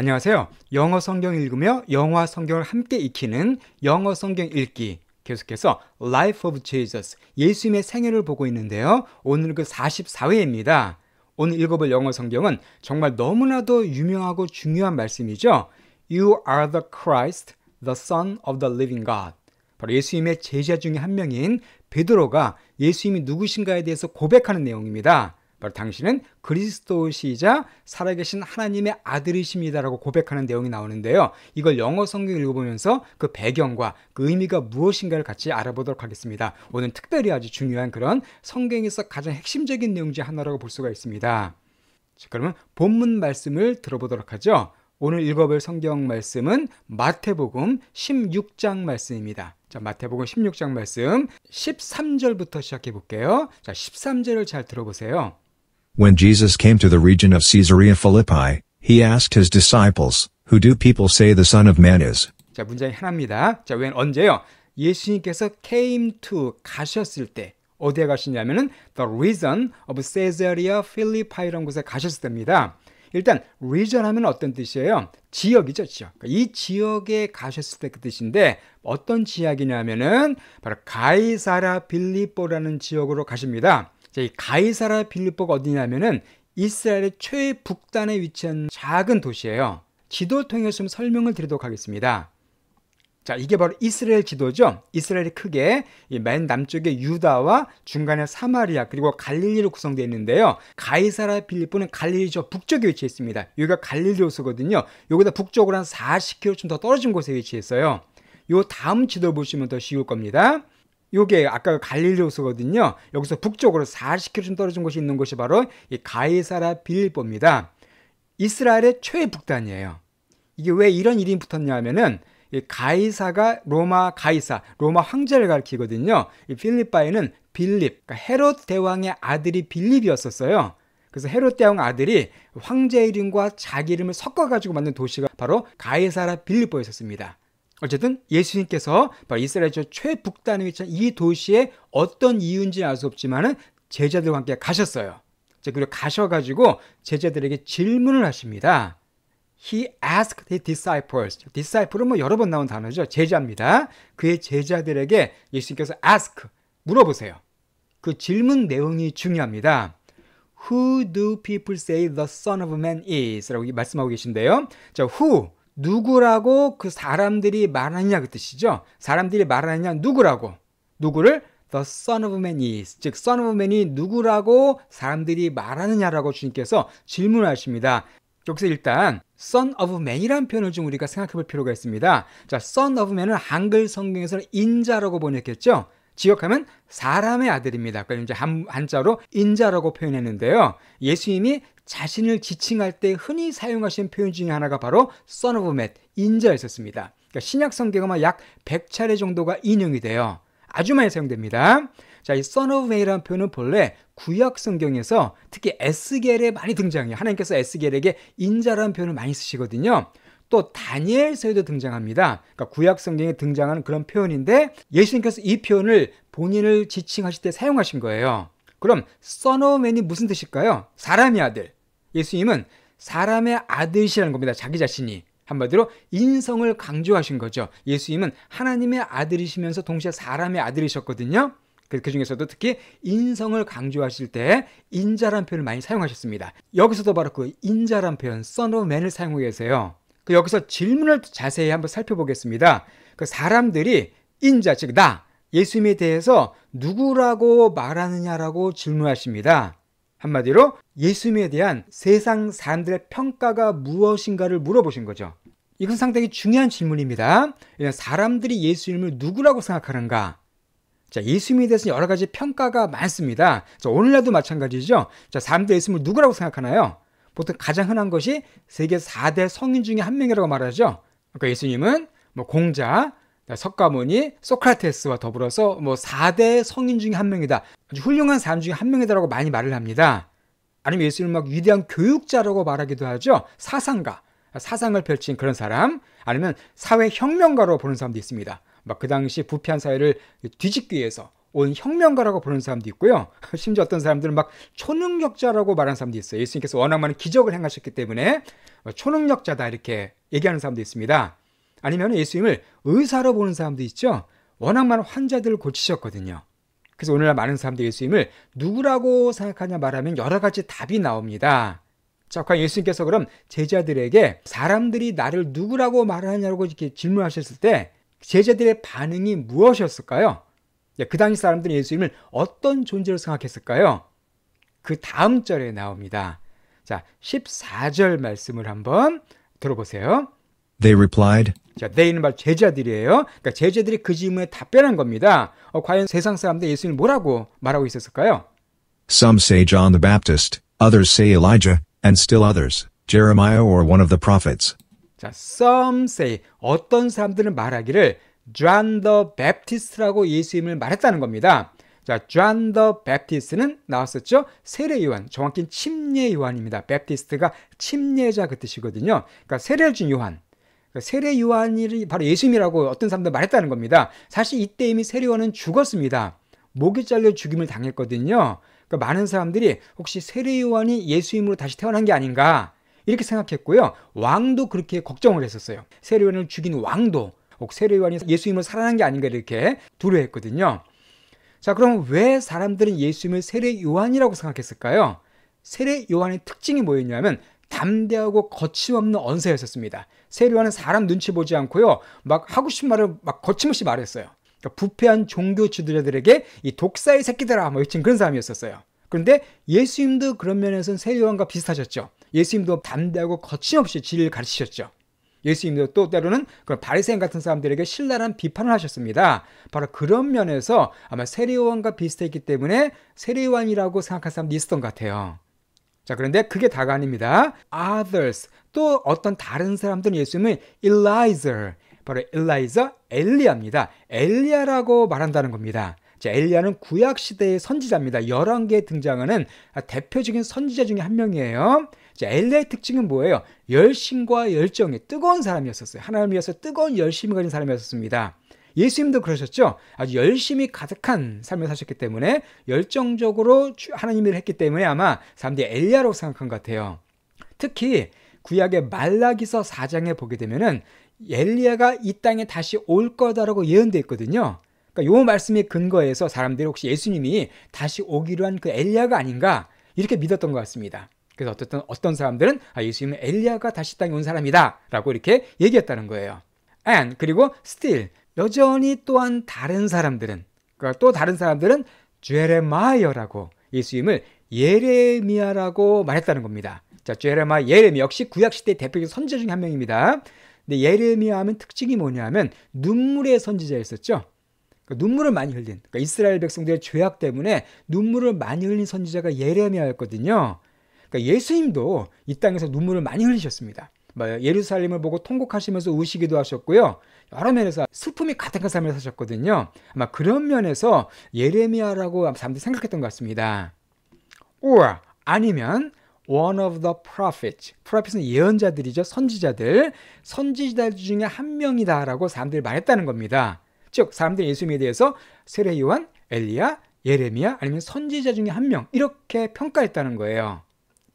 안녕하세요. 영어 성경 읽으며 영화 성경을 함께 익히는 영어 성경 읽기. 계속해서 Life of Jesus, 예수님의 생애를 보고 있는데요. 오늘 그 44회입니다. 오늘 읽어볼 영어 성경은 정말 너무나도 유명하고 중요한 말씀이죠. You are the Christ, the Son of the living God. 바로 예수님의 제자 중에 한 명인 베드로가 예수님이 누구신가에 대해서 고백하는 내용입니다. 바로 당신은 그리스도시자 살아계신 하나님의 아들이십니다라고 고백하는 내용이 나오는데요. 이걸 영어 성경 읽어보면서 그 배경과 그 의미가 무엇인가를 같이 알아보도록 하겠습니다. 오늘 특별히 아주 중요한 그런 성경에서 가장 핵심적인 내용 중 하나라고 볼 수가 있습니다. 자, 그러면 본문 말씀을 들어보도록 하죠. 오늘 읽어볼 성경 말씀은 마태복음 16장 말씀입니다. 자, 마태복음 16장 말씀 13절부터 시작해 볼게요. 자, 13절을 잘 들어보세요. When Jesus came to the region of Caesarea Philippi, he asked his disciples, Who do people say the Son of Man is? 자, 문장이 하나입니다. 자, 웬 언제요? 예수님께서 came to 가셨을 때 어디에 가시냐면은 the region of Caesarea Philippi라는 곳에 가셨을 때입니다. 일단 region 하면 어떤 뜻이에요? 지역이죠, 지역. 그러니까 이 지역에 가셨을 때 그 뜻인데 어떤 지역이냐면은 바로 가이사라 빌리뽀라는 지역으로 가십니다. 자, 이 가이사라 빌리뽀가 어디냐면은 이스라엘의 최북단에 위치한 작은 도시예요. 지도를 통해서 좀 설명을 드리도록 하겠습니다. 자, 이게 바로 이스라엘 지도죠. 이스라엘이 크게 맨 남쪽에 유다와 중간에 사마리아 그리고 갈릴리로 구성되어 있는데요. 가이사라 빌리포는 갈릴리 저 북쪽에 위치해 있습니다. 여기가 갈릴리 호수거든요. 여기다 북쪽으로 한 40km 좀 더 떨어진 곳에 위치했어요. 요 다음 지도 보시면 더 쉬울 겁니다. 요게 아까 갈릴리 호수거든요. 여기서 북쪽으로 40km 좀 떨어진 곳이 있는 곳이 바로 이 가이사라 빌리포입니다. 이스라엘의 최북단이에요. 이게 왜 이런 이름이 붙었냐 하면은 이 가이사가 로마 가이사, 로마 황제를 가리키거든요. 이 필리파에는 빌립, 그러니까 헤롯 대왕의 아들이 빌립이었었어요. 그래서 헤롯 대왕 아들이 황제 이름과 자기 이름을 섞어 가지고 만든 도시가 바로 가이사라 빌립보였었습니다. 어쨌든 예수님께서 바로 이스라엘 최북단에 위치한 이 도시에 어떤 이유인지는 알수 없지만은 제자들과 함께 가셨어요. 그리고 가셔가지고 제자들에게 질문을 하십니다. He asked his disciples. disciple은 뭐 여러 번 나온 단어죠. 제자입니다. 그의 제자들에게 예수님께서 ask, 물어보세요. 그 질문 내용이 중요합니다. Who do people say the Son of Man is? 라고 말씀하고 계신데요. 자, who, 누구라고 그 사람들이 말하느냐 그 뜻이죠. 사람들이 말하느냐 누구라고. 누구를 the Son of Man is. 즉, Son of Man이 누구라고 사람들이 말하느냐라고 주님께서 질문하십니다. 여기서 일단 son of man이라는 표현을 좀 우리가 생각해 볼 필요가 있습니다. 자, son of man은 한글 성경에서는 인자라고 번역했죠. 지역하면 사람의 아들입니다. 그러니까 이제 한, 한자로 인자라고 표현했는데요. 예수님이 자신을 지칭할 때 흔히 사용하신 표현 중에 하나가 바로 son of man, 인자였었습니다. 그러니까 신약 성경은 약 100차례 정도가 인용이 돼요. 아주 많이 사용됩니다. 자, 이 son of man이라는 표현은 본래 구약 성경에서 특히 에스겔에 많이 등장해요. 하나님께서 에스겔에게 인자라는 표현을 많이 쓰시거든요. 또 다니엘서에도 등장합니다. 그러니까 구약 성경에 등장하는 그런 표현인데 예수님께서 이 표현을 본인을 지칭하실 때 사용하신 거예요. 그럼 man이 무슨 뜻일까요? 사람의 아들. 예수님은 사람의 아들이시라는 겁니다. 자기 자신이. 한마디로 인성을 강조하신 거죠. 예수님은 하나님의 아들이시면서 동시에 사람의 아들이셨거든요. 그, 그 중에서도 특히 인성을 강조하실 때 인자란 표현을 많이 사용하셨습니다. 여기서도 바로 그 인자란 표현, son of man을 사용하고 계세요. 그 여기서 질문을 자세히 한번 살펴보겠습니다. 그 사람들이 인자, 즉, 나, 예수님에 대해서 누구라고 말하느냐라고 질문하십니다. 한마디로 예수님에 대한 세상 사람들의 평가가 무엇인가를 물어보신 거죠. 이건 상당히 중요한 질문입니다. 사람들이 예수님을 누구라고 생각하는가? 자, 예수님에 대해서 여러 가지 평가가 많습니다. 자, 오늘날도 마찬가지죠. 자, 사람들 예수님을 누구라고 생각하나요? 보통 가장 흔한 것이 세계 4대 성인 중에 한 명이라고 말하죠. 그러니까 예수님은 뭐 공자, 석가모니, 소크라테스와 더불어서 뭐 4대 성인 중에 한 명이다. 아주 훌륭한 사람 중에 한 명이다라고 많이 말을 합니다. 아니면 예수님을 막 위대한 교육자라고 말하기도 하죠. 사상가, 사상을 펼친 그런 사람, 아니면 사회 혁명가로 보는 사람도 있습니다. 막 그 당시 부패한 사회를 뒤집기 위해서 온 혁명가라고 부르는 사람도 있고요. 심지어 어떤 사람들은 막 초능력자라고 말하는 사람도 있어요. 예수님께서 워낙 많은 기적을 행하셨기 때문에 초능력자다 이렇게 얘기하는 사람도 있습니다. 아니면 예수님을 의사로 보는 사람도 있죠. 워낙 많은 환자들을 고치셨거든요. 그래서 오늘날 많은 사람들이 예수님을 누구라고 생각하냐 말하면 여러 가지 답이 나옵니다. 자, 과연 예수님께서 그럼 제자들에게 사람들이 나를 누구라고 말하냐고 이렇게 질문하셨을 때 제자들의 반응이 무엇이었을까요? 그 당시 사람들은 예수님을 어떤 존재로 생각했을까요? 그 다음 절에 나옵니다. 자, 14절 말씀을 한번 들어보세요. They replied, 자, they는 바로 제자들이에요. 그러니까 제자들이 그 질문에 답변한 겁니다. 어, 과연 세상 사람들 예수님 뭐라고 말하고 있었을까요? Some say John the Baptist, others say Elijah, and still others, Jeremiah or one of the prophets. 자, some say 어떤 사람들은 말하기를 John the Baptist라고 예수님을 말했다는 겁니다. 자, John the Baptist는 나왔었죠? 세례 요한, 정확히 침례 요한입니다. Baptist가 침례자 그 뜻이거든요. 그러니까 세례를 준 요한. 그러니까 세례 요한이 바로 예수님이라고 어떤 사람들 말했다는 겁니다. 사실 이때 이미 세례 요한은 죽었습니다. 목이 잘려 죽임을 당했거든요. 그러니까 많은 사람들이 혹시 세례 요한이 예수님으로 다시 태어난 게 아닌가 이렇게 생각했고요. 왕도 그렇게 걱정을 했었어요. 세례 요한을 죽인 왕도 혹 세례 요한이 예수님으로 살아난 게 아닌가 이렇게 두려워했거든요. 자, 그럼 왜 사람들은 예수님을 세례 요한이라고 생각했을까요? 세례 요한의 특징이 뭐였냐면 담대하고 거침없는 언사였었습니다. 세례 요한은 사람 눈치 보지 않고요. 막 하고 싶은 말을 막 거침없이 말했어요. 그러니까 부패한 종교 지도자들에게 이 독사의 새끼들아 뭐 외친 그런 사람이었었어요. 그런데 예수님도 그런 면에서는 세례 요한과 비슷하셨죠. 예수님도 담대하고 거침없이 진리를 가르치셨죠. 예수님도 또 때로는 그런 바리새인 같은 사람들에게 신랄한 비판을 하셨습니다. 바로 그런 면에서 아마 세례요한과 비슷했기 때문에 세례요한이라고 생각할 사람도 있었던 것 같아요. 자, 그런데 그게 다가 아닙니다. others 또 어떤 다른 사람들은 예수님을 Elijah 바로 엘라이자 엘리야입니다. 엘리야라고 말한다는 겁니다. 자, 엘리야는 구약 시대의 선지자입니다. 열왕기에 등장하는 대표적인 선지자 중에 한 명이에요. 자, 엘리야의 특징은 뭐예요? 열심과 열정이 뜨거운 사람이었었어요. 하나님을 위해서 뜨거운 열심을 가진 사람이었습니다. 예수님도 그러셨죠? 아주 열심히 가득한 삶을 사셨기 때문에 열정적으로 하나님을 했기 때문에 아마 사람들이 엘리야라고 생각한 것 같아요. 특히 구약의 말라기서 4장에 보게 되면은 엘리야가 이 땅에 다시 올 거다라고 예언되어 있거든요. 그러니까 요 말씀의 근거에서 사람들이 혹시 예수님이 다시 오기로 한 그 엘리야가 아닌가 이렇게 믿었던 것 같습니다. 그래서 어쨌든 어떤 사람들은 아, 예수님은 엘리야가 다시 땅에 온 사람이다라고 이렇게 얘기했다는 거예요. and 그리고 still 여전히 또한 다른 사람들은 그러니까 또 다른 사람들은 제레마이어라고 예수님을 예레미야라고 말했다는 겁니다. 자, 제레마 예레미 역시 구약 시대 대표적 선지자 중에 한 명입니다. 근데 예레미야 하면 특징이 뭐냐면 눈물의 선지자였었죠. 그러니까 눈물을 많이 흘린 그러니까 이스라엘 백성들의 죄악 때문에 눈물을 많이 흘린 선지자가 예레미야였거든요. 그러니까 예수님도 이 땅에서 눈물을 많이 흘리셨습니다. 뭐 예루살렘을 보고 통곡하시면서 우시기도 하셨고요. 여러 면에서 슬픔이 가득한 삶을 사셨거든요. 아마 그런 면에서 예레미야라고 사람들이 생각했던 것 같습니다. or 아니면 one of the prophets. prophet은 예언자들이죠. 선지자들. 선지자들 중에 한 명이다라고 사람들이 말했다는 겁니다. 즉 사람들이 예수님에 대해서 세례 요한, 엘리야, 예레미야 아니면 선지자 중에 한 명 이렇게 평가했다는 거예요.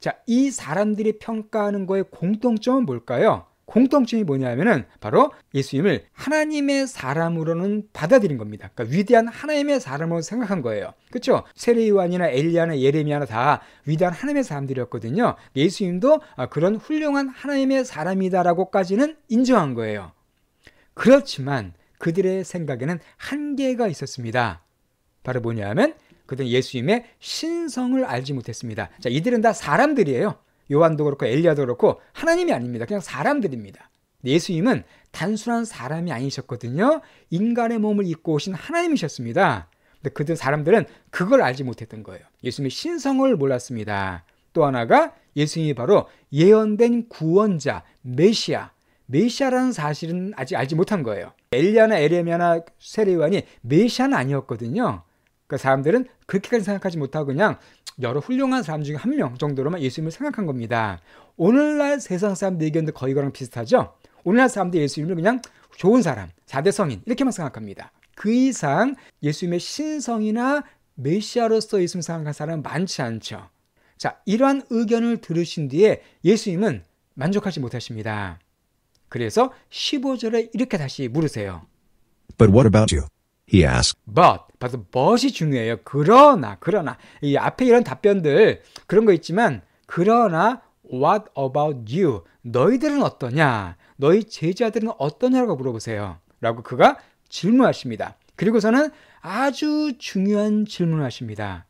자, 이 사람들이 평가하는 거의 공통점은 뭘까요? 공통점이 뭐냐면은 바로 예수님을 하나님의 사람으로는 받아들인 겁니다. 그러니까 위대한 하나님의 사람으로 생각한 거예요. 그렇죠? 세례요한이나 엘리야나 예레미야나 다 위대한 하나님의 사람들이었거든요. 예수님도 아, 그런 훌륭한 하나님의 사람이다라고까지는 인정한 거예요. 그렇지만 그들의 생각에는 한계가 있었습니다. 바로 뭐냐면 그들은 예수님의 신성을 알지 못했습니다. 자, 이들은 다 사람들이에요. 요한도 그렇고 엘리야도 그렇고 하나님이 아닙니다. 그냥 사람들입니다. 예수님은 단순한 사람이 아니셨거든요. 인간의 몸을 입고 오신 하나님이셨습니다. 근데 그들 사람들은 그걸 알지 못했던 거예요. 예수님의 신성을 몰랐습니다. 또 하나가 예수님이 바로 예언된 구원자 메시아 메시아라는 사실은 아직 알지 못한 거예요. 엘리야나 에레미야나 세례요한이 메시아는 아니었거든요. 그 사람들은 그렇게까지 생각하지 못하고 그냥 여러 훌륭한 사람 중에 한 명 정도로만 예수님을 생각한 겁니다. 오늘날 세상 사람들 의견도 거의 그랑 비슷하죠? 오늘날 사람들 예수님을 그냥 좋은 사람, 4대 성인 이렇게만 생각합니다. 그 이상 예수님의 신성이나 메시아로서 예수님 생각한 사람은 많지 않죠. 자, 이러한 의견을 들으신 뒤에 예수님은 만족하지 못하십니다. 그래서 15절에 이렇게 다시 물으세요. But what about you? He asked. but, 봐서 but이 중요해요. 그러나, 그러나. 이 앞에 이런 답변들, 그런 거 있지만, 그러나, what about you? 너희들은 어떠냐? 너희 제자들은 어떠냐라고 물어보세요. 라고 그가 질문하십니다. 그리고서는 아주 중요한 질문을 하십니다.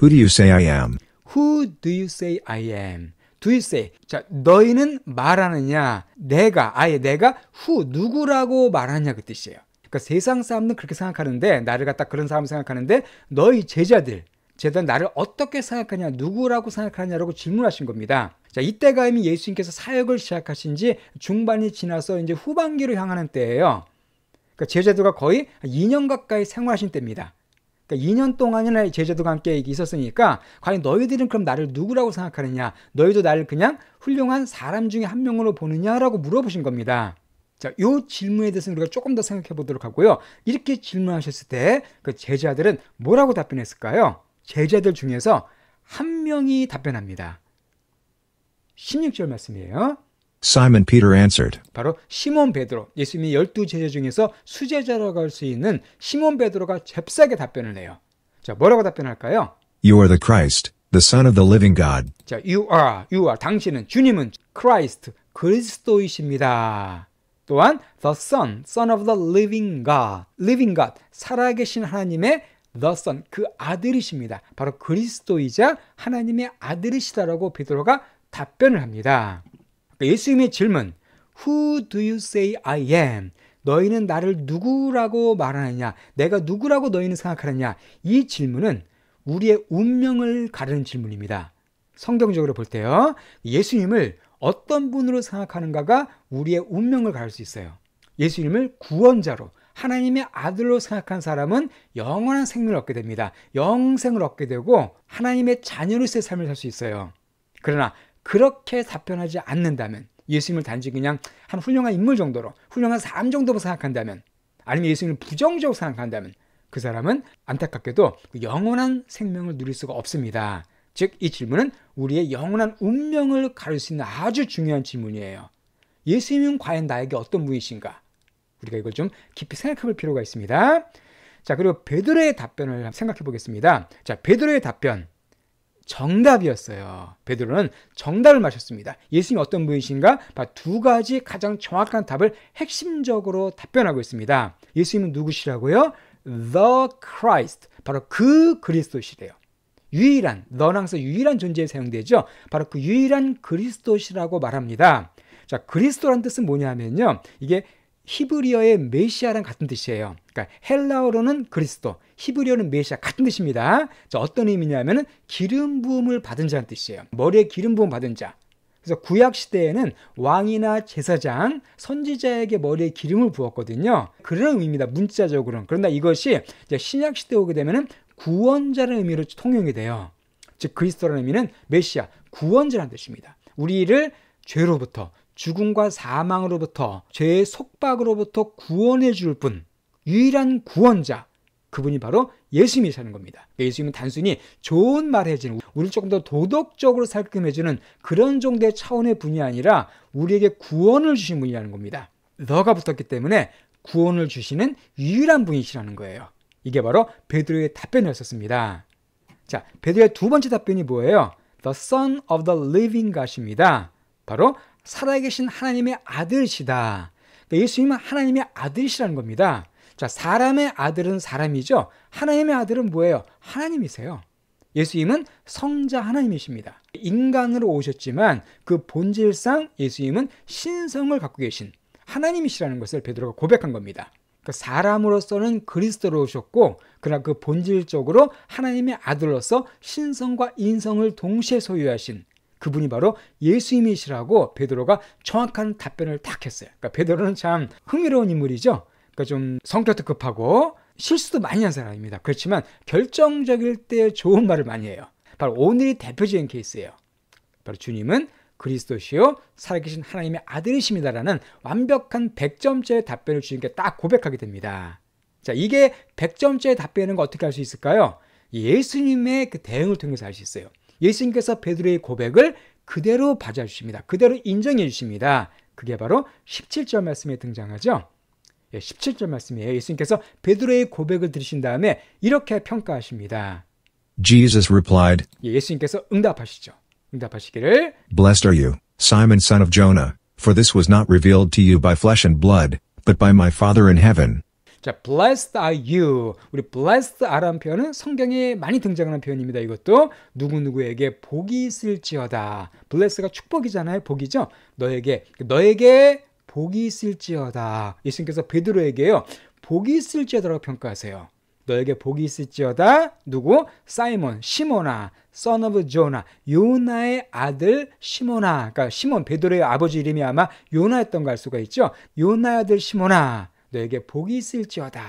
Who do you say I am? Who do you say I am? Do you say? 자, 너희는 말하느냐? 내가, 아예 내가 who, 누구라고 말하냐 그 뜻이에요. 그러니까 세상 사람들은 그렇게 생각하는데, 나를 갖다 그런 사람 생각하는데, 너희 제자들, 제자들 나를 어떻게 생각하냐, 누구라고 생각하냐라고 질문하신 겁니다. 자, 이때가 이미 예수님께서 사역을 시작하신 지 중반이 지나서 이제 후반기로 향하는 때예요. 그러니까 제자들과 거의 2년 가까이 생활하신 때입니다. 그러니까 2년 동안이나 제자들과 함께 있었으니까 과연 너희들은 그럼 나를 누구라고 생각하느냐? 너희도 나를 그냥 훌륭한 사람 중에 한 명으로 보느냐라고 물어보신 겁니다. 자, 요 질문에 대해서 우리가 조금 더 생각해 보도록 하고요. 이렇게 질문하셨을 때 그 제자들은 뭐라고 답변했을까요? 제자들 중에서 한 명이 답변합니다. 16절 말씀이에요. Simon Peter answered, 바로 시몬 베드로, 예수님의 열두 제자 중에서 수제자라고 할 수 있는 시몬 베드로가 잽싸게 답변을 해요. 자, 뭐라고 답변할까요? You are the Christ, the Son of the living God. 자, you are, you are, 당신은, 주님은 Christ, 그리스도이십니다. 또한 the Son, Son of the living God, living God, 살아계신 하나님의 the Son, 그 아들이십니다. 바로 그리스도이자 하나님의 아들이시다라고 베드로가 답변을 합니다. 예수님의 질문, Who do you say I am? 너희는 나를 누구라고 말하느냐? 내가 누구라고 너희는 생각하느냐? 이 질문은 우리의 운명을 가르는 질문입니다. 성경적으로 볼 때요. 예수님을 어떤 분으로 생각하는가가 우리의 운명을 가를 수 있어요. 예수님을 구원자로 하나님의 아들로 생각한 사람은 영원한 생명을 얻게 됩니다. 영생을 얻게 되고 하나님의 자녀로서의 삶을 살 수 있어요. 그러나 그렇게 답변하지 않는다면 예수님을 단지 그냥 한 훌륭한 인물 정도로 훌륭한 사람 정도로 생각한다면 아니면 예수님을 부정적으로 생각한다면 그 사람은 안타깝게도 영원한 생명을 누릴 수가 없습니다. 즉 이 질문은 우리의 영원한 운명을 가릴 수 있는 아주 중요한 질문이에요. 예수님은 과연 나에게 어떤 분이신가? 우리가 이걸 좀 깊이 생각해 볼 필요가 있습니다. 자, 그리고 베드로의 답변을 생각해 보겠습니다. 자, 베드로의 답변. 정답이었어요. 베드로는 정답을 마셨습니다. 예수님이 어떤 분이신가? 두 가지 가장 정확한 답을 핵심적으로 답변하고 있습니다. 예수님은 누구시라고요? The Christ. 바로 그 그리스도시래요. 유일한, 항상 유일한 존재에 사용되죠. 바로 그 유일한 그리스도시라고 말합니다. 자, 그리스도란 뜻은 뭐냐면요. 이게 히브리어의 메시아랑 같은 뜻이에요. 그러니까 헬라어로는 그리스도, 히브리어는 메시아 같은 뜻입니다. 자, 어떤 의미냐면은 기름 부음을 받은 자는 뜻이에요. 머리에 기름 부음 받은 자. 그래서 구약 시대에는 왕이나 제사장, 선지자에게 머리에 기름을 부었거든요. 그런 의미입니다. 문자적으로는. 그런데 이것이 신약 시대 에 오게 되면은 구원자라는 의미로 통용이 돼요. 즉 그리스도라는 의미는 메시아, 구원자라는 뜻입니다. 우리를 죄로부터 죽음과 사망으로부터 죄의 속박으로부터 구원해 줄 분, 유일한 구원자, 그분이 바로 예수님이시는 겁니다. 예수님은 단순히 좋은 말 해주는, 우리를 조금 더 도덕적으로 살끔 해주는 그런 정도의 차원의 분이 아니라 우리에게 구원을 주신 분이라는 겁니다. 너가 붙었기 때문에 구원을 주시는 유일한 분이시라는 거예요. 이게 바로 베드로의 답변이었었습니다. 자, 베드로의 두 번째 답변이 뭐예요? The Son of the Living God입니다. 바로 살아계신 하나님의 아들이시다. 그러니까 예수님은 하나님의 아들이시라는 겁니다. 자, 사람의 아들은 사람이죠. 하나님의 아들은 뭐예요? 하나님이세요. 예수님은 성자 하나님이십니다. 인간으로 오셨지만 그 본질상 예수님은 신성을 갖고 계신 하나님이시라는 것을 베드로가 고백한 겁니다. 그러니까 사람으로서는 그리스도로 오셨고 그러나 그 본질적으로 하나님의 아들로서 신성과 인성을 동시에 소유하신 그분이 바로 예수님이시라고 베드로가 정확한 답변을 딱 했어요. 그러니까 베드로는 참 흥미로운 인물이죠. 그러니까 좀 성격도 급하고 실수도 많이 한 사람입니다. 그렇지만 결정적일 때 좋은 말을 많이 해요. 바로 오늘이 대표적인 케이스예요. 바로 주님은 그리스도시요 살아계신 하나님의 아들이십니다라는 완벽한 100점짜리 답변을 주님께 딱 고백하게 됩니다. 자, 이게 100점짜리 답변은 어떻게 할 수 있을까요? 예수님의 그 대응을 통해서 알 수 있어요. 예수님께서 베드로의 고백을 그대로 받아 주십니다. 그대로 인정해 주십니다. 그게 바로 17절 말씀에 등장하죠. 예, 17절 말씀이에요. 예수님께서 베드로의 고백을 들으신 다음에 이렇게 평가하십니다. Jesus replied, 예, 예수님께서 응답하시죠. 응답하시기를 Blessed are you, Simon son of Jonah, for this was not revealed to you by flesh and blood, but by my Father in heaven. 자, blessed are you. 우리 blessed are라는 표현은 성경에 많이 등장하는 표현입니다. 이것도 누구누구에게 복이 있을지어다. bless가 축복이잖아요. 복이죠. 너에게 너에게 복이 있을지어다. 예수님께서 베드로에게요. 복이 있을지어다라고 평가하세요. 너에게 복이 있을지어다. 누구? 사이몬, 시모나, son of Jonah. 요나의 아들 시모나. 그러니까 시몬 베드로의 아버지 이름이 아마 요나였던 걸 알 수가 있죠. 요나의 아들 시모나. 너에게 복이 있을지어다.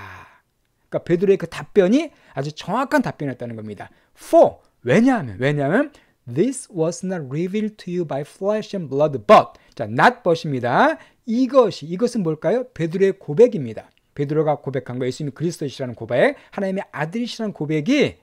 그러니까 베드로의 그 답변이 아주 정확한 답변이었다는 겁니다. For 왜냐하면 왜냐하면 this was not revealed to you by flesh and blood, but 자 not but입니다. 이것이 이것은 뭘까요? 베드로의 고백입니다. 베드로가 고백한 거 예수님이 그리스도이시라는 고백, 하나님의 아들이시라는 고백이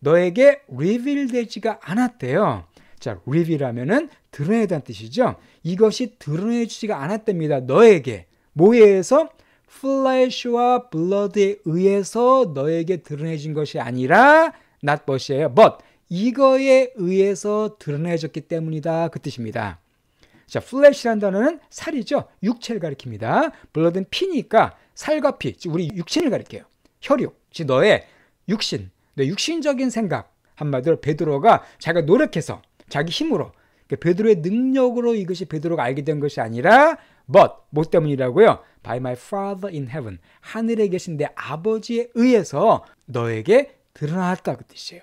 너에게 reveal되지가 않았대요. 자, reveal하면은 드러내다는 뜻이죠. 이것이 드러내지가 않았답니다. 너에게 뭐에 의해서 flesh와 blood에 의해서 너에게 드러내진 것이 아니라 not but이에요. but 이거에 의해서 드러내졌기 때문이다. 그 뜻입니다. 자, flesh라는 단어는 살이죠. 육체를 가리킵니다. blood는 피니까 살과 피, 우리 육신을 가리켜요. 혈육, 즉 너의 육신, 내 육신적인 생각. 한마디로 베드로가 자기가 노력해서 자기 힘으로 베드로의 능력으로 이것이 베드로가 알게 된 것이 아니라 but 뭐 때문이라고요? by my father in heaven 하늘에 계신 내 아버지에 의해서 너에게 드러났다 그 뜻이에요.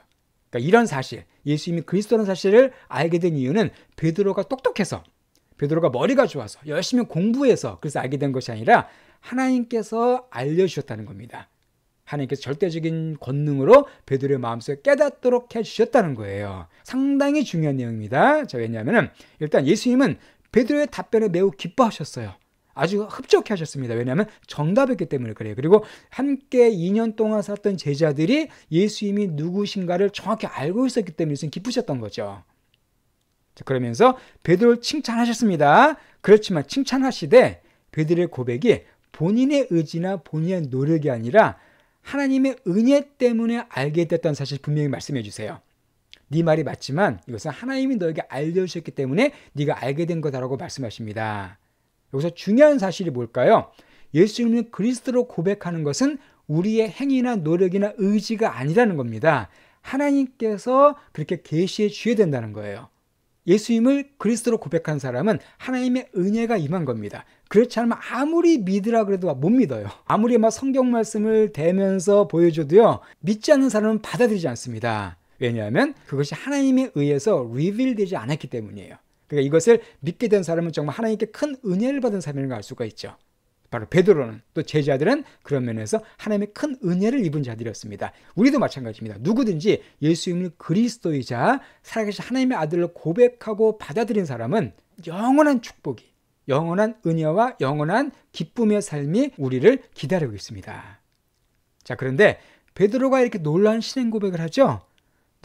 그러니까 이런 사실, 예수님이 그리스도라는 사실을 알게 된 이유는 베드로가 똑똑해서 베드로가 머리가 좋아서 열심히 공부해서 그래서 알게 된 것이 아니라 하나님께서 알려주셨다는 겁니다. 하나님께서 절대적인 권능으로 베드로의 마음속에 깨닫도록 해주셨다는 거예요. 상당히 중요한 내용입니다. 자, 왜냐하면 일단 예수님은 베드로의 답변에 매우 기뻐하셨어요. 아주 흡족해 하셨습니다. 왜냐하면 정답이었기 때문에 그래요. 그리고 함께 2년 동안 살았던 제자들이 예수님이 누구신가를 정확히 알고 있었기 때문에 예수님 기쁘셨던 거죠. 자, 그러면서 베드로를 칭찬하셨습니다. 그렇지만 칭찬하시되 베드로의 고백이 본인의 의지나 본인의 노력이 아니라 하나님의 은혜 때문에 알게 됐다는 사실 분명히 말씀해 주세요. 네 말이 맞지만 이것은 하나님이 너에게 알려주셨기 때문에 네가 알게 된 거다라고 말씀하십니다. 여기서 중요한 사실이 뭘까요? 예수님을 그리스도로 고백하는 것은 우리의 행위나 노력이나 의지가 아니라는 겁니다. 하나님께서 그렇게 계시해 주셔야 된다는 거예요. 예수님을 그리스도로 고백한 사람은 하나님의 은혜가 임한 겁니다. 그렇지 않으면 아무리 믿으라 그래도 못 믿어요. 아무리 막 성경 말씀을 대면서 보여줘도요, 믿지 않는 사람은 받아들이지 않습니다. 왜냐하면 그것이 하나님에 의해서 리빌되지 않았기 때문이에요. 그러니까 이것을 믿게 된 사람은 정말 하나님께 큰 은혜를 받은 사람인 걸알 수가 있죠. 바로 베드로는 또 제자들은 그런 면에서 하나님의 큰 은혜를 입은 자들이었습니다. 우리도 마찬가지입니다. 누구든지 예수님을 그리스도이자 살아계신 하나님의 아들로 고백하고 받아들인 사람은 영원한 축복이, 영원한 은혜와 영원한 기쁨의 삶이 우리를 기다리고 있습니다. 자, 그런데 베드로가 이렇게 놀라운 신앙 고백을 하죠.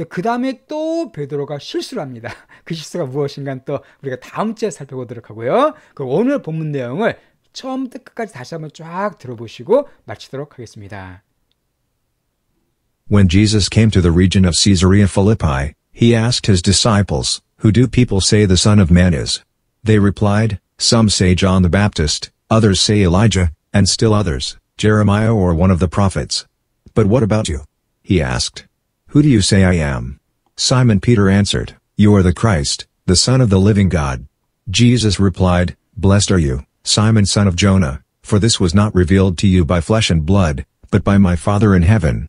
그 다음에 또 베드로가 실수를 합니다. 그 실수가 무엇인가 또 우리가 다음 주에 살펴보도록 하고요. 그 오늘 본문 내용을 처음부터 끝까지 다시 한번 쫙 들어보시고 마치도록 하겠습니다. When Jesus came to the region of Caesarea Philippi, he asked his disciples, Who do people say the Son of Man is? They replied, Some say John the Baptist, others say Elijah, and still others, Jeremiah or one of the prophets. But what about you? He asked. Who do you say I am? Simon Peter answered, You are the Christ, the Son of the living God. Jesus replied, Blessed are you, Simon son of Jonah, for this was not revealed to you by flesh and blood, but by my Father in heaven.